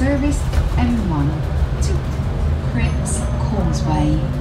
service M1 to Crips Causeway.